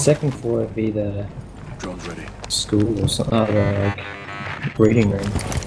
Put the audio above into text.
second floor would be the Drone's ready. school or something, uh, the like, reading room.